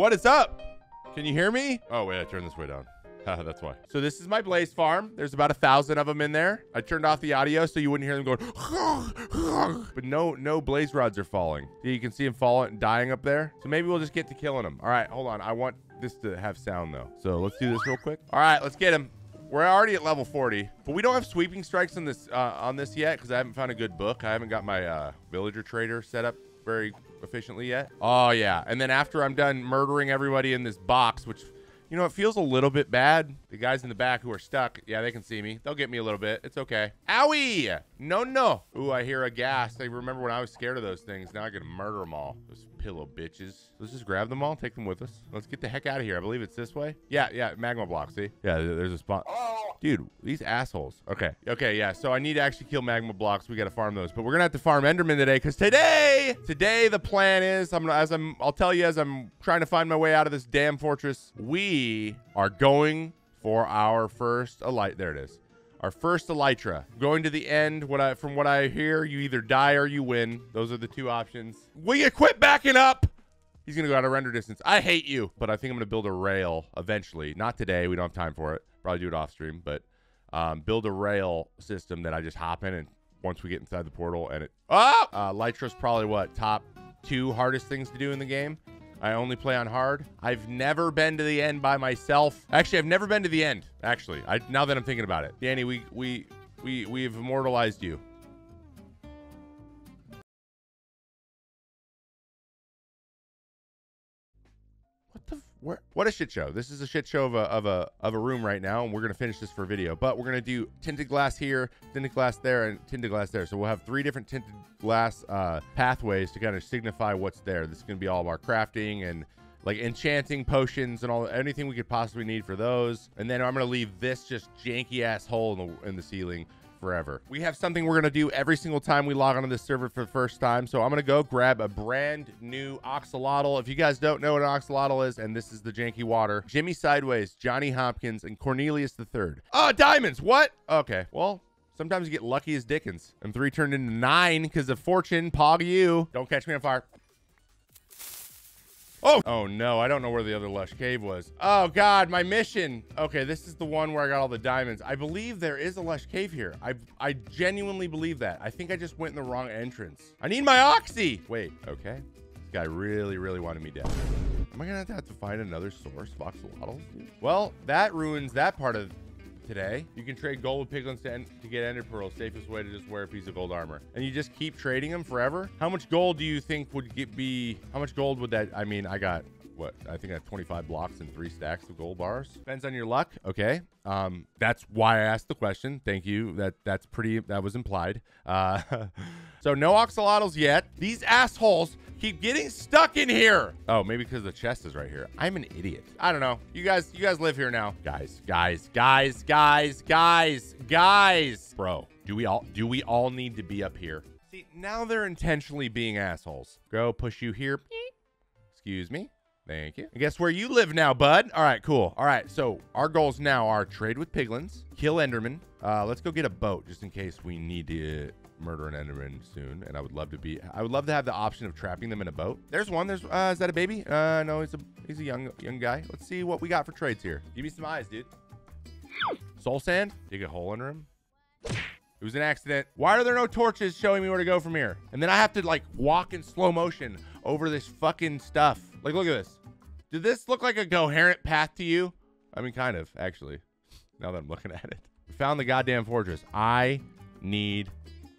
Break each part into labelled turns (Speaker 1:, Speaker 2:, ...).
Speaker 1: What is up? Can you hear me? Oh, wait, I turned this way down. That's why. So this is my blaze farm. There's about a thousand of them in there. I turned off the audio so you wouldn't hear them going, but no, no blaze rods are falling. You can see them falling and dying up there. So maybe we'll just get to killing them. All right, hold on. I want this to have sound though. So let's do this real quick. All right, let's get him. We're already at level 40, but we don't have sweeping strikes on this uh, on this yet because I haven't found a good book. I haven't got my uh, villager trader set up very efficiently yet. Oh yeah, and then after I'm done murdering everybody in this box, which you know, it feels a little bit bad. The guys in the back who are stuck, yeah, they can see me. They'll get me a little bit. It's okay. Owie! No, no. Ooh, I hear a ghast. I remember when I was scared of those things. Now I can murder them all. Those pillow bitches. Let's just grab them all, take them with us. Let's get the heck out of here. I believe it's this way. Yeah, yeah, magma block, see? Yeah, there's a spot. Dude, these assholes. Okay, okay, yeah. So I need to actually kill magma blocks. We got to farm those. But we're to have to farm Enderman today because today, today the plan is, I'm gonna, as I'm, I'll tell you as I'm trying to find my way out of this damn fortress, we are going for our first oh, Elytra. There it is. Our first Elytra. Going to the end, what I from what I hear, you either die or you win. Those are the two options. Will you quit backing up? He's going to go out of render distance. I hate you. But I think I'm to build a rail eventually. Not today. We don't have time for it. Probably do it off stream. But um, build a rail system that I just hop in and once we get inside the portal and it... Oh! Uh, Elytra's probably what? Top two hardest things to do in the game. I only play on hard. I've never been to the end by myself. Actually, I've never been to the end. Actually, I now that I'm thinking about it, Danny, we we we we've immortalized you. Where, what a shit show. This is a shit show of a, of a of a room right now, and we're gonna finish this for video. But we're gonna do tinted glass here, tinted glass there, and tinted glass there. So we'll have three different tinted glass uh, pathways to kind of signify what's there. This is gonna be all of our crafting and like enchanting potions and all anything we could possibly need for those. And then I'm gonna leave this just janky ass hole in the in the ceiling forever. We have something we're going to do every single time we log onto this server for the first time. So I'm going to go grab a brand new axolotl. If you guys don't know what an axolotl is, and this is the janky water, Jimmy Sideways, Johnny Hopkins, and Cornelius III. Oh, ah, diamonds. What? Okay. Well, sometimes you get lucky as Dickens. And three turned into nine because of fortune. Pog you. Don't catch me on fire. Oh! Oh no, I don't know where the other lush cave was. Oh god, my mission. Okay, this is the one where I got all the diamonds. I believe there is a lush cave here. I I genuinely believe that. I think I just went in the wrong entrance. I need my oxy! Wait, okay. This guy really, really wanted me dead. Am I gonna have to find another source of? Well, that ruins that part of today. You can trade gold with piglins to, to get ender pearls. Safest way to just wear a piece of gold armor. And you just keep trading them forever. How much gold do you think would get be? How much gold would that? I mean, I got what I think I have 25 blocks and three stacks of gold bars. Depends on your luck. Okay. Um, that's why I asked the question. Thank you. That that's pretty. That was implied. Uh, so no axolotls yet. These assholes keep getting stuck in here. Oh, maybe because the chest is right here. I'm an idiot. I don't know. You guys, you guys live here now, guys, guys, guys, guys, guys, guys. Bro, do we all do we all need to be up here? See, now they're intentionally being assholes. Go push you here. Excuse me. Thank you. I guess where you live now, bud. All right, cool. All right, so our goals now are trade with piglins, kill Enderman. Uh, let's go get a boat just in case we need to murder an Enderman soon. And I would love to be, I would love to have the option of trapping them in a boat. There's one. There's, uh, is that a baby? Uh, no, he's a, he's a young, young guy. Let's see what we got for trades here. Give me some eyes, dude. Soul sand. Dig a hole under him. It was an accident. Why are there no torches showing me where to go from here? And then I have to like walk in slow motion over this fucking stuff. Like, look at this. Did this look like a coherent path to you? I mean, kind of, actually, now that I'm looking at it. We found the goddamn fortress. I need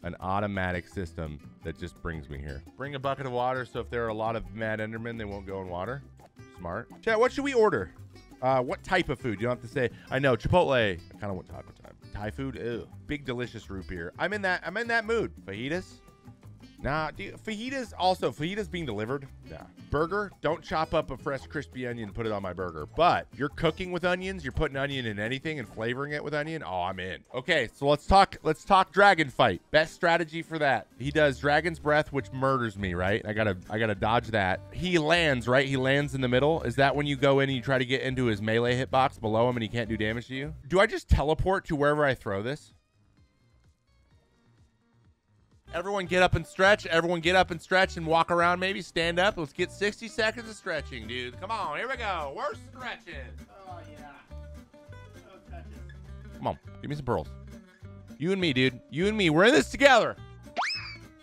Speaker 1: an automatic system that just brings me here. Bring a bucket of water so if there are a lot of mad endermen, they won't go in water. Smart. Chat, what should we order? Uh, what type of food? You don't have to say, I know, Chipotle. I kind of want taco time. Thai food? Ew. Big delicious root beer. I'm in that, I'm in that mood. Fajitas? Nah, dude, fajitas also, fajitas being delivered. Yeah. Burger, don't chop up a fresh crispy onion and put it on my burger. But you're cooking with onions, you're putting onion in anything and flavoring it with onion. Oh, I'm in. Okay, so let's talk let's talk dragon fight. Best strategy for that. He does dragon's breath, which murders me, right? I gotta I gotta dodge that. He lands, right? He lands in the middle. Is that when you go in and you try to get into his melee hitbox below him and he can't do damage to you? Do I just teleport to wherever I throw this? Everyone get up and stretch. Everyone get up and stretch and walk around maybe. Stand up. Let's get 60 seconds of stretching, dude. Come on. Here we go. We're stretching. Oh, yeah. Come on. Give me some pearls. You and me, dude. You and me. We're in this together.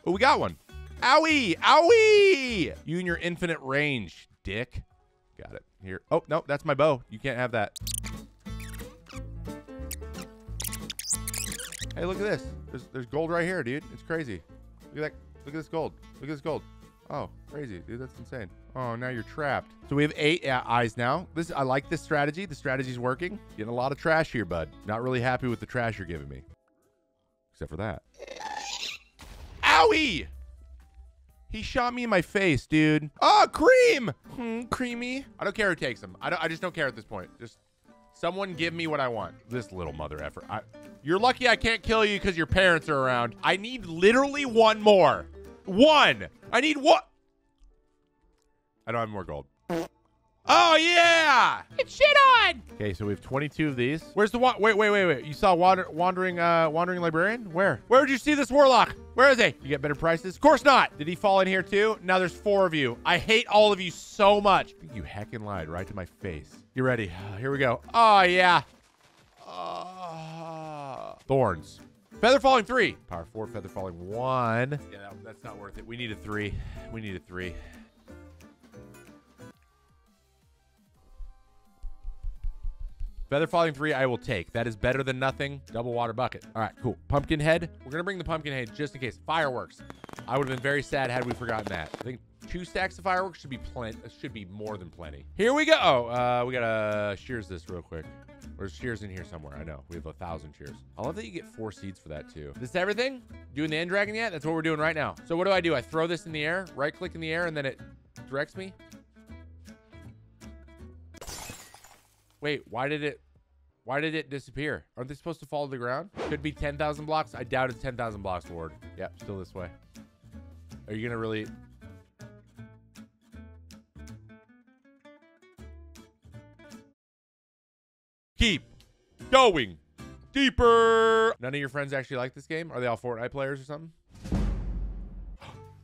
Speaker 1: Oh, we got one. Owie! Owie! You and your infinite range, dick. Got it. Here. Oh, no, that's my bow. You can't have that. Hey, look at this. There's, there's gold right here, dude. It's crazy. Look at that. Look at this gold. Look at this gold. Oh, crazy, dude. That's insane. Oh, now you're trapped. So we have eight uh, eyes now. This I like this strategy. The strategy's working. Getting a lot of trash here, bud. Not really happy with the trash you're giving me. Except for that. Owie! He shot me in my face, dude. Oh, cream! Hmm, creamy. I don't care who takes him. I, don't, I just don't care at this point. Just someone give me what I want. This little mother effer. I, you're lucky I can't kill you because your parents are around. I need literally one more. One. I need what? I don't have more gold. Oh, yeah! It's shit on! Okay, so we have 22 of these. Where's the one? Wait, wait, wait, wait. You saw wander wandering uh, wandering librarian? Where? Where did you see this warlock? Where is he? You get better prices? Of course not. Did he fall in here too? Now there's four of you. I hate all of you so much. You heckin' lied right to my face. You ready? Here we go. Oh, yeah. Uh, thorns. Feather falling three. Power four, feather falling one. Yeah, that, that's not worth it. We need a three. We need a three. Feather falling three, I will take. That is better than nothing. Double water bucket. All right, cool. Pumpkin head. We're gonna bring the pumpkin head just in case. Fireworks. I would have been very sad had we forgotten that. I think two stacks of fireworks should be plenty. Should be more than plenty. Here we go. Oh, uh, we gotta shears this real quick. There's shears in here somewhere. I know. We have a thousand shears. I love that you get four seeds for that too. Is this everything? Doing the end dragon yet? That's what we're doing right now. So what do I do? I throw this in the air, right click in the air, and then it directs me. Wait, why did it? Why did it disappear? Aren't they supposed to fall to the ground? Could be 10,000 blocks. I doubt it's 10,000 blocks, Ward. Yep, still this way. Are you going to really... Keep going deeper. None of your friends actually like this game? Are they all Fortnite players or something?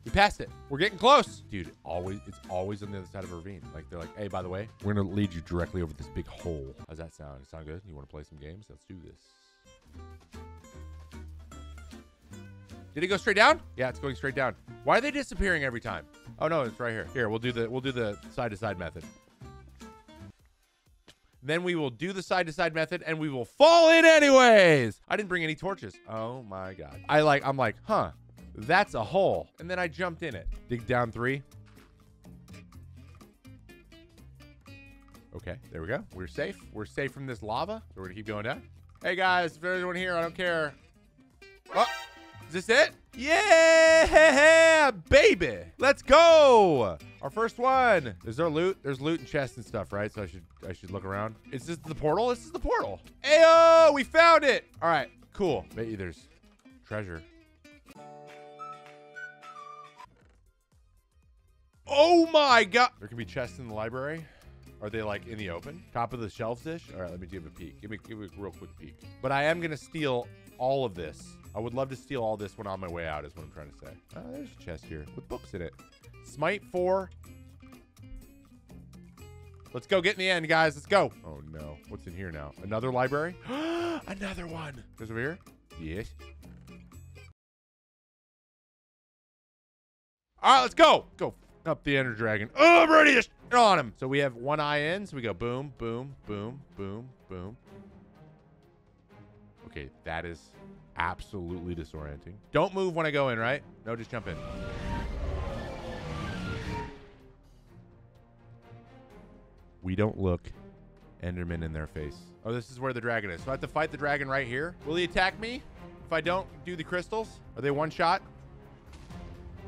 Speaker 1: We passed it. We're getting close. Dude, always it's always on the other side of a ravine. Like they're like, hey, by the way, we're gonna lead you directly over this big hole. How's that sound? It sound good? You wanna play some games? Let's do this. Did it go straight down? Yeah, it's going straight down. Why are they disappearing every time? Oh no, it's right here. Here, we'll do the we'll do the side to side method. Then we will do the side to side method and we will fall in anyways. I didn't bring any torches. Oh my god. I like I'm like, huh. That's a hole. And then I jumped in it. Dig down three. Okay, there we go. We're safe. We're safe from this lava. So we're gonna keep going down. Hey guys, if there's anyone here, I don't care. Oh, is this it? Yeah, baby. Let's go. Our first one. Is there loot? There's loot and chests and stuff, right? So I should I should look around. Is this the portal? This is the portal. Ayo, we found it. All right, cool. Maybe there's treasure. Oh my god! There can be chests in the library. Are they like in the open? Top of the shelves dish? All right, let me give a peek. Give me, give me a real quick peek. But I am gonna steal all of this. I would love to steal all this when on my way out is what I'm trying to say. Oh, there's a chest here with books in it. Smite 4. Let's go get in the end, guys. Let's go. Oh, no. What's in here now? Another library? Another one. There's over here? Yes. All right, let's go. Go up the Ender Dragon. Oh, I'm ready to on him. So we have one eye in. So we go boom, boom, boom, boom, boom. Okay, that is absolutely disorienting. Don't move when I go in, right? No, just jump in. We don't look Enderman in their face. Oh, this is where the dragon is. So I have to fight the dragon right here. Will he attack me if I don't do the crystals? Are they one shot?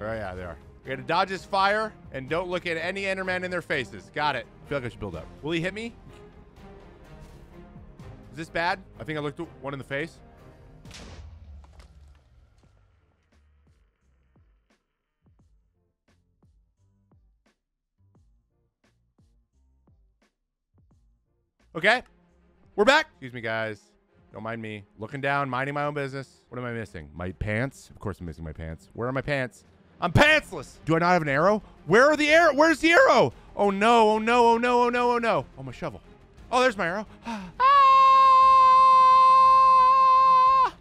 Speaker 1: Oh, yeah, they are. We gotta dodge his fire and don't look at any Enderman in their faces. Got it. I feel like I should build up. Will he hit me? Is this bad? I think I looked one in the face. Okay. We're back. Excuse me, guys. Don't mind me. Looking down, minding my own business. What What am I missing? My pants? Of course I'm missing my pants. Where are my pants? I'm pantsless. Do I not have an arrow? Where are the arrow? Where's the arrow? Oh no, oh no, oh no, oh no, oh no. Oh, my shovel. Oh, there's my arrow. Ah!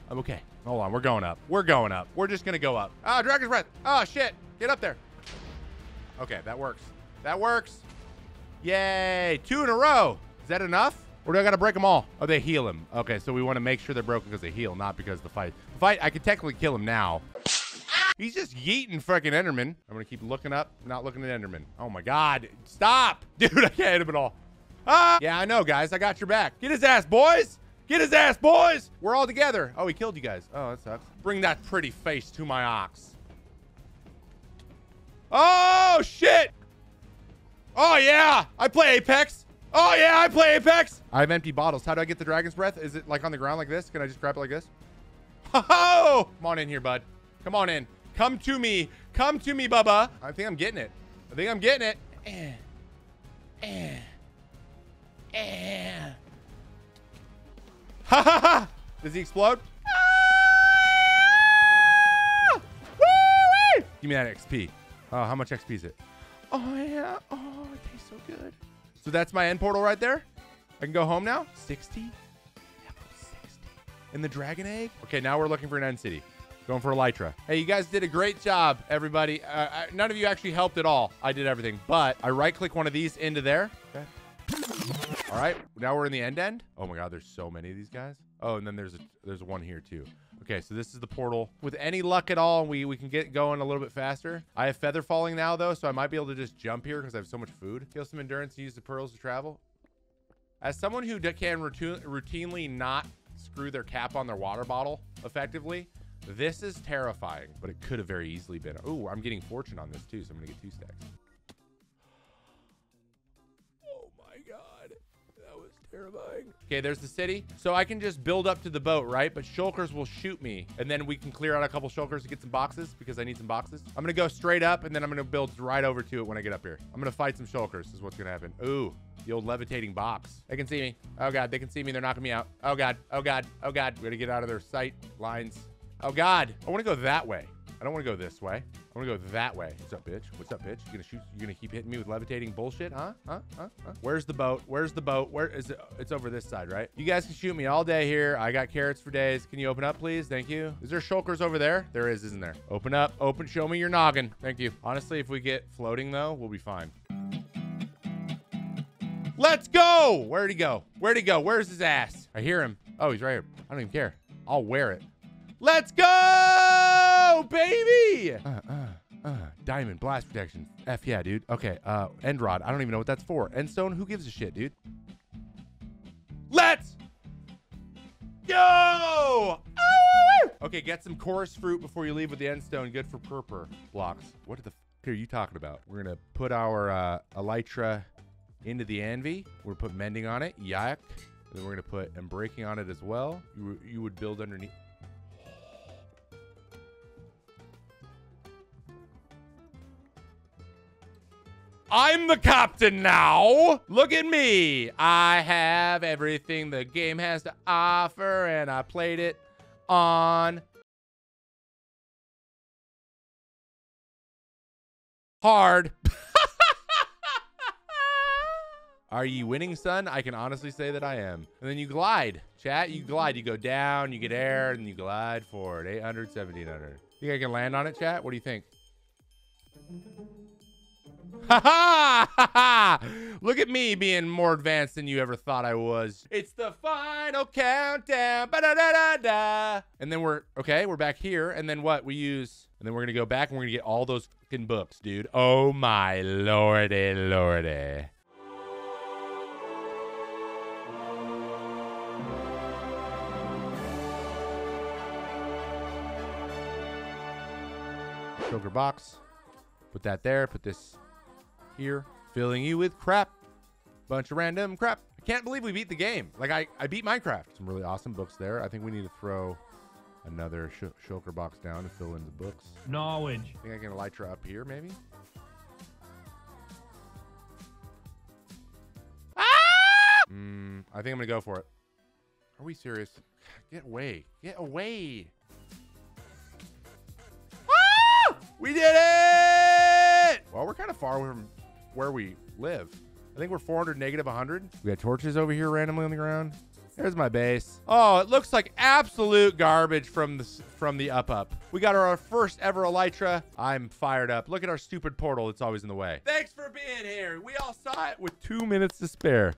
Speaker 1: I'm okay. Hold on, we're going up. We're going up. We're just gonna go up. Ah, dragon's breath. Oh shit. Get up there. Okay, that works. That works. Yay. Two in a row. Is that enough? Or do I gotta break them all? Oh, they heal him. Okay, so we want to make sure they're broken because they heal, not because the fight. The fight, I could technically kill him now. He's just yeeting freaking Enderman. I'm gonna keep looking up, not looking at Enderman. Oh my god. Stop! Dude, I can't hit him at all. Ah! Yeah, I know, guys. I got your back. Get his ass, boys! Get his ass, boys! We're all together. Oh, he killed you guys. Oh, that sucks. Bring that pretty face to my ox. Oh, shit! Oh, yeah! I play Apex! Oh, yeah, I play Apex! I have empty bottles. How do I get the dragon's breath? Is it like on the ground like this? Can I just grab it like this? Oh! Come on in here, bud. Come on in. Come to me. Come to me, Bubba. I think I'm getting it. I think I'm getting it. Eh. Eh. Eh. Ha ha ha! Does he explode? Ah! Give me that XP. Oh, how much XP is it? Oh, yeah. Oh, it tastes so good. So that's my end portal right there? I can go home now? 60? Level 60. And the dragon egg? Okay, now we're looking for an end city. Going for Elytra. Hey, you guys did a great job, everybody. Uh, I, none of you actually helped at all. I did everything. But I right-click one of these into there. Okay. All right, now we're in the end end. Oh my God, there's so many of these guys. Oh, and then there's a there's one here too. Okay, so this is the portal. With any luck at all, we we can get going a little bit faster. I have feather falling now though, so I might be able to just jump here because I have so much food. Heal some endurance and use the pearls to travel. As someone who can routine, routinely not screw their cap on their water bottle effectively, this is terrifying, but it could have very easily been. Oh, I'm getting fortune on this too, so I'm gonna get two stacks. Oh my god. That was terrifying. Okay, there's the city. So I can just build up to the boat, right? But shulkers will shoot me. And then we can clear out a couple shulkers to get some boxes because I need some boxes. I'm going to go straight up and then I'm going to build right over to it when I get up here. I'm going to fight some shulkers is what's going to happen. Ooh, the old levitating box. They can see me. Oh, God. They can see me. They're knocking me out. Oh, God. Oh, God. Oh, God. We're going to get out of their sight lines. Oh, God. I want to go that way. I don't want to go this way. I want to go that way. What's up, bitch? What's up, bitch? You gonna shoot? You gonna keep hitting me with levitating bullshit, huh? Huh? Huh? huh? Where's the boat? Where's the boat? Where is it? It's over this side, right? You guys can shoot me all day here. I got carrots for days. Can you open up, please? Thank you. Is there shulkers over there? There is, isn't there? Open up. Open. Show me your noggin. Thank you. Honestly, if we get floating though, we'll be fine. Let's go! Where'd he go? Where'd he go? Where's his ass? I hear him. Oh, he's right here. I don't even care. I'll wear it. Let's go, baby! Uh, uh, uh, diamond, blast protection. F yeah, dude. Okay, uh, end rod. I don't even know what that's for. End stone, who gives a shit, dude? Let's go! Okay, get some chorus fruit before you leave with the end stone. Good for purpur blocks. What the f are you talking about? We're gonna put our uh, elytra into the envy. We're gonna put mending on it. Yak. Then we're gonna put unbreaking on it as well. You, you would build underneath. I'm the captain now. Look at me. I have everything the game has to offer, and I played it on hard. Are you winning, son? I can honestly say that I am. And then you glide. Chat, you glide. You go down, you get air, and you glide forward. 800, 1700. Think I can land on it, chat? What do you think? Ha ha! ha Look at me being more advanced than you ever thought I was. It's the final countdown. -da -da -da -da. And then we're, okay, we're back here. And then what? We use, and then we're going to go back and we're going to get all those fucking books, dude. Oh my lordy, lordy. Shulker box. Put that there. Put this here, filling you with crap. Bunch of random crap. I can't believe we beat the game. Like, I, I beat Minecraft. Some really awesome books there. I think we need to throw another sh shulker box down to fill in the books.
Speaker 2: Knowledge.
Speaker 1: I think I can elytra up here, maybe? Ah! Mm, I think I'm going to go for it. Are we serious? Get away. Get away. Ah! We did it! Well, we're kind of far from where we live. I think we're 400 negative 100. We got torches over here randomly on the ground. There's my base. Oh, it looks like absolute garbage from the from the up up. We got our first ever elytra. I'm fired up. Look at our stupid portal. It's always in the way. Thanks for being here. We all saw it with two minutes to spare.